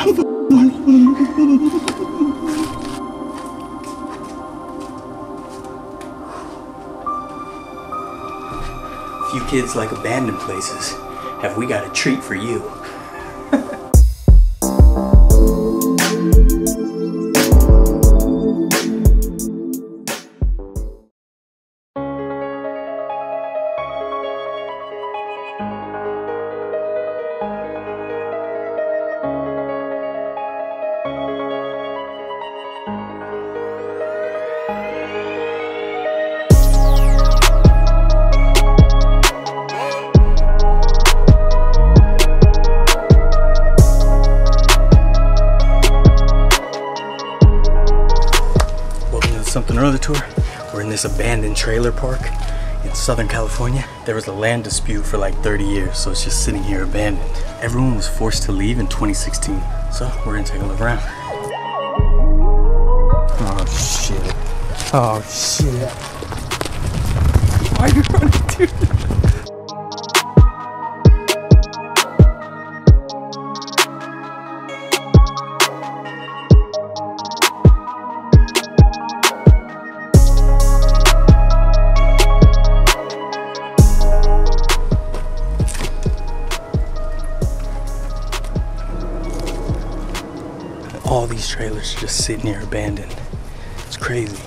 Few kids like abandoned places. Have we got a treat for you? Something or Other tour. We're in this abandoned trailer park in Southern California. There was a land dispute for like 30 years, so it's just sitting here abandoned. Everyone was forced to leave in 2016, so we're gonna take a look around. Oh shit. Oh shit. Why are you running, dude? Trailers just sitting here abandoned. It's crazy.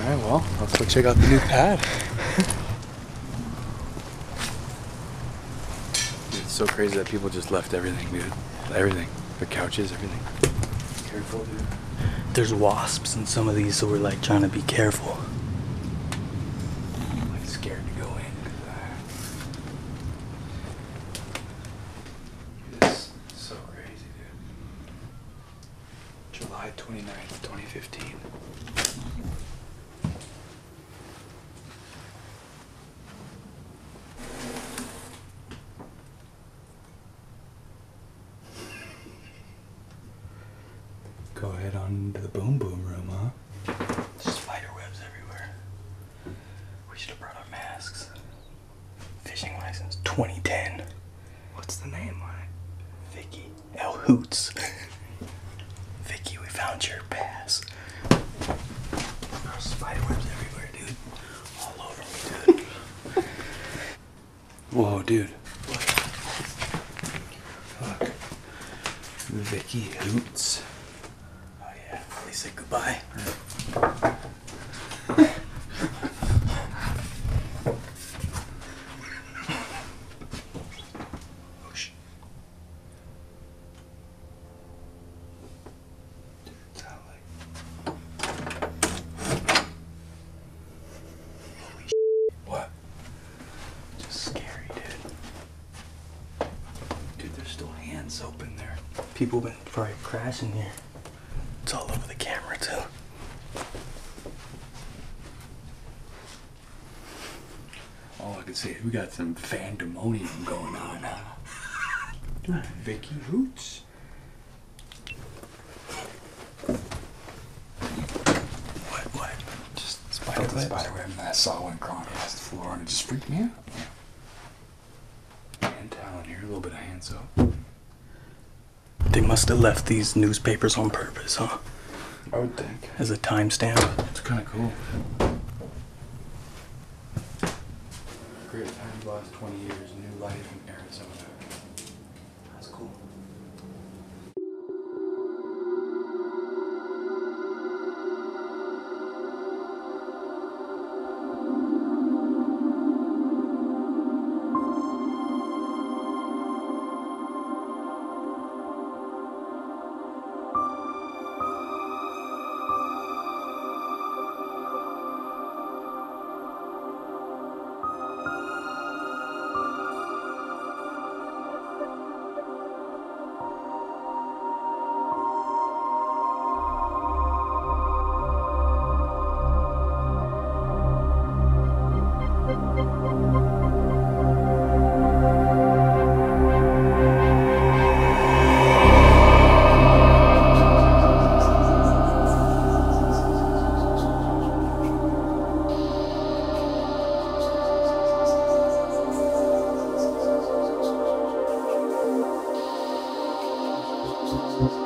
Alright, well, let's go check out the new pad. It's so crazy that people just left everything, dude. Everything. The couches, everything. Careful, dude. There's wasps in some of these, so we're like trying to be careful. I'm like scared to go in. This is so crazy, dude. July 29th, 2015. On to the boom boom room, huh? Spider webs everywhere. We should have brought our masks. Fishing license 2010. What's the name on it? Vicky L Hoots. Vicky, we found your pass. There's spider webs everywhere, dude. All over me, dude. Whoa, dude. Look. Vicky Hoots. Said goodbye. Sh- Sound like Holy sh- what? just scary, dude. Dude, there's still hand soap in there. People been probably crashing here. It's all over the camera too. All I can say is we got some fandemonium going on. Dude, Vicky Hoots. What? What? Just spider webs? spider web I saw one crawling across the floor and it just freaked me out. Hand towel in here, a little bit of hand soap. They must have left these newspapers on purpose, huh? I would think. As a timestamp. It's kind of cool. Great time the last 20 years, new life in Arizona.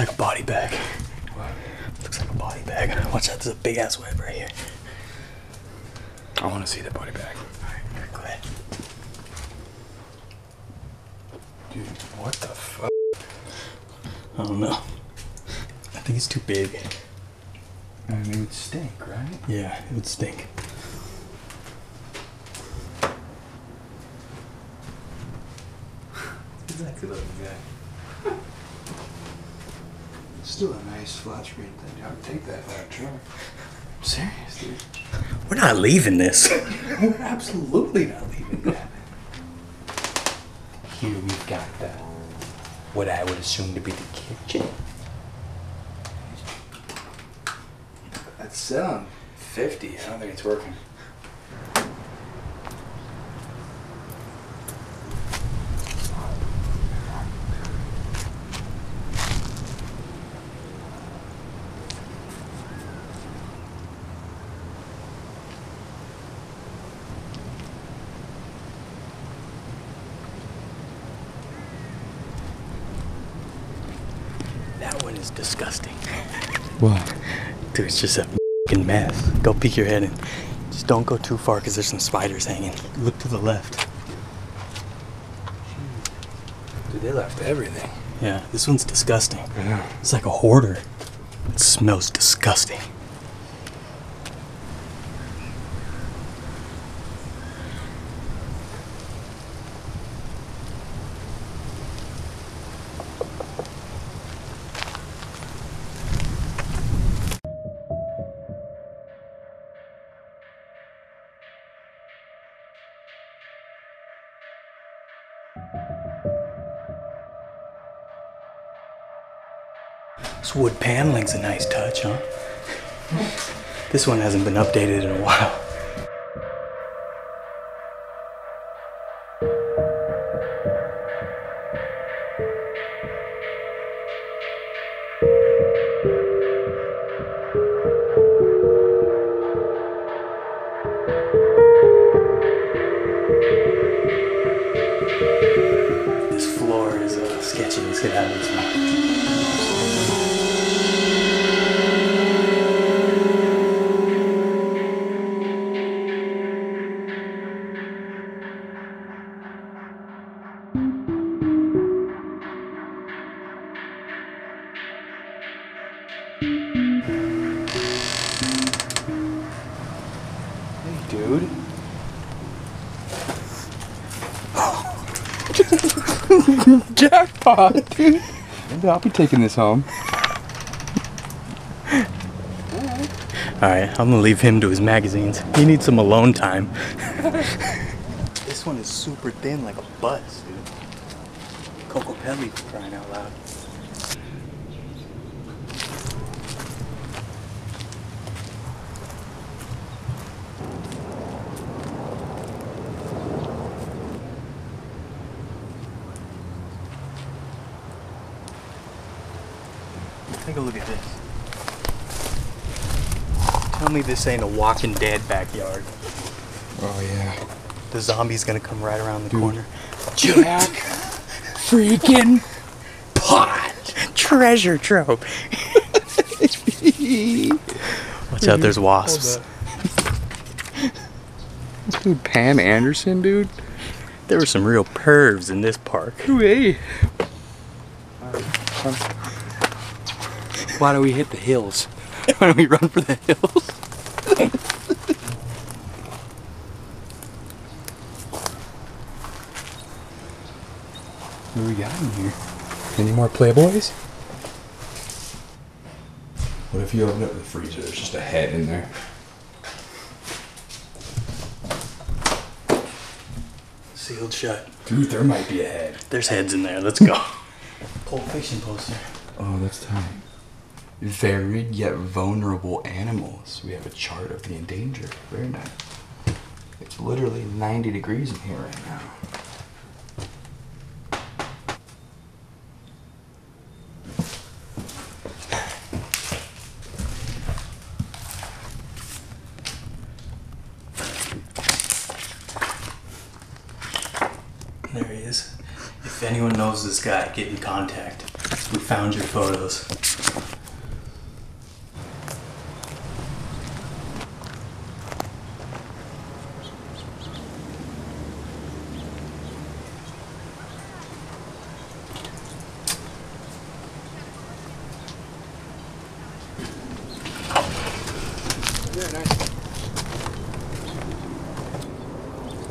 looks like a body bag. What? Looks like a body bag. Watch out, there's a big ass web right here. I want to see the body bag. Alright, go ahead. Dude, what the fuck? I don't know. I think it's too big. I mean, it would stink, right? Yeah, it would stink. Exactly like guy. Still a nice flat screen thing. I would take that for a truck. I'm serious, dude. We're not leaving this. We're absolutely not leaving that. Here we've got the, what I would assume to be the kitchen. That's set on 50. I don't think it's working. That one is disgusting. What? It's just a fing mess. Go peek your head in. Just don't go too far because there's some spiders hanging. Look to the left. Dude, they left everything. Yeah, this one's disgusting. Know. It's like a hoarder. It smells disgusting. This wood paneling's a nice touch, huh? This one hasn't been updated in a while. This floor is uh, sketchy. Let's get out of this one. Hey, dude. Jackpot, dude. Maybe I'll be taking this home. Alright, I'm gonna leave him to his magazines. He needs some alone time. this one is super thin, like a bus, dude. Kokopelli crying out loud. Take a look at this. Tell me this ain't a Walking Dead backyard. Oh, yeah. The zombie's gonna come right around the Dude. corner. Jack freaking pot. Treasure trove. Watch out, there's wasps. This dude Pam Anderson, dude. There were some real pervs in this park. Hey. Why do we hit the hills? Why don't we run for the hills? What do we got in here? Any more Playboys? What if you open up the freezer? There's just a head in there. Sealed shut. Dude, there might be a head. There's heads in there. Let's go. Pulp Fiction poster. Oh, that's tight. Varied yet vulnerable animals. We have a chart of the endangered. Very nice. It's literally 90 degrees in here right now. There he is. If anyone knows this guy, get in contact. We found your photos.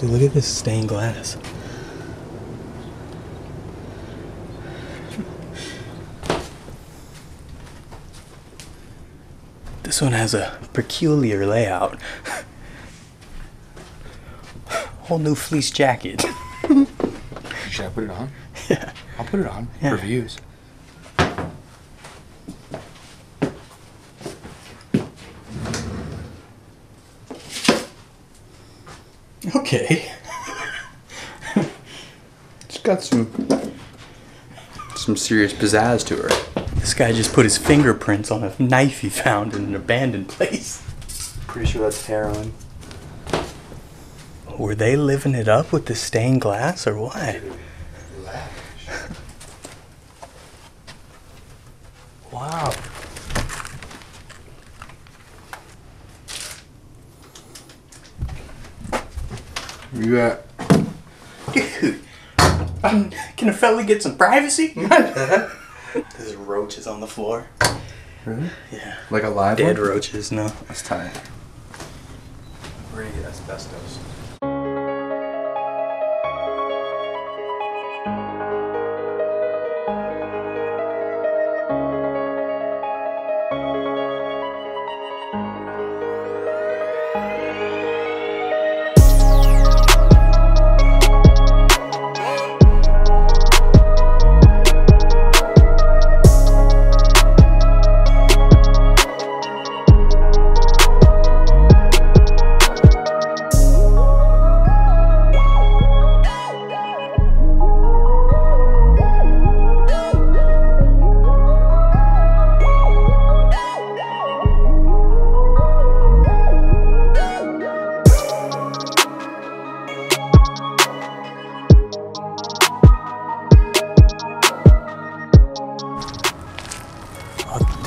Look at this stained glass. This one has a peculiar layout. Whole new fleece jacket. Should I put it on? yeah. I'll put it on Yeah. for views. Okay. It's got some some serious pizzazz to her. This guy just put his fingerprints on a knife he found in an abandoned place. Pretty sure that's heroin. Were they living it up with the stained glass or what? Wow. You at? Dude, um, can a fella get some privacy? There's roaches on the floor. Really? Yeah. Like a live Dead one? roaches, no. That's tight. We're gonna get asbestos.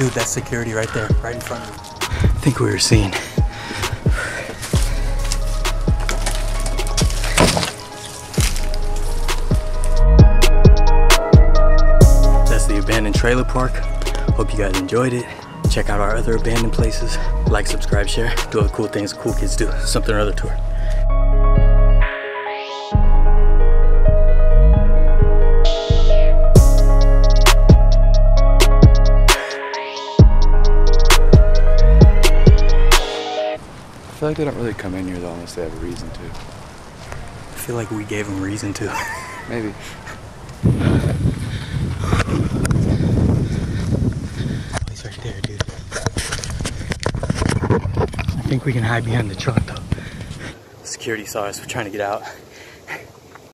Dude, that's security right there, right in front of me. I think we were seen. That's the abandoned trailer park. Hope you guys enjoyed it. Check out our other abandoned places. Like, subscribe, share. Do all the cool things cool kids do. Something or other tour. Like they don't really come in here though unless they have a reason to. I feel like we gave them reason to. Maybe. He's right there, dude. I think we can hide behind the truck though. Security saw us. We're trying to get out.